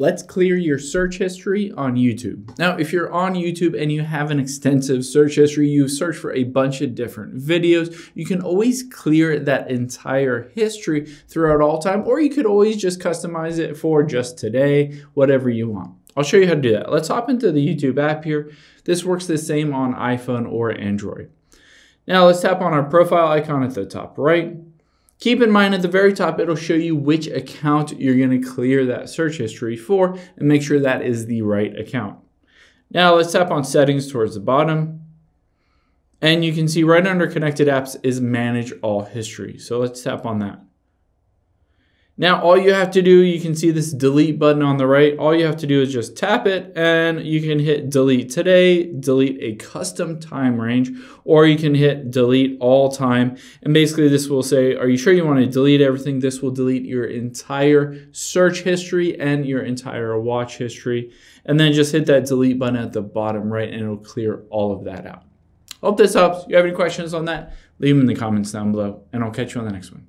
Let's clear your search history on YouTube. Now, if you're on YouTube and you have an extensive search history, you've searched for a bunch of different videos, you can always clear that entire history throughout all time, or you could always just customize it for just today, whatever you want. I'll show you how to do that. Let's hop into the YouTube app here. This works the same on iPhone or Android. Now let's tap on our profile icon at the top right. Keep in mind at the very top, it'll show you which account you're going to clear that search history for and make sure that is the right account. Now let's tap on settings towards the bottom. And you can see right under connected apps is manage all history. So let's tap on that. Now, all you have to do, you can see this delete button on the right. All you have to do is just tap it and you can hit delete today, delete a custom time range, or you can hit delete all time. And basically this will say, are you sure you want to delete everything? This will delete your entire search history and your entire watch history. And then just hit that delete button at the bottom right and it'll clear all of that out. Hope this helps. You have any questions on that, leave them in the comments down below and I'll catch you on the next one.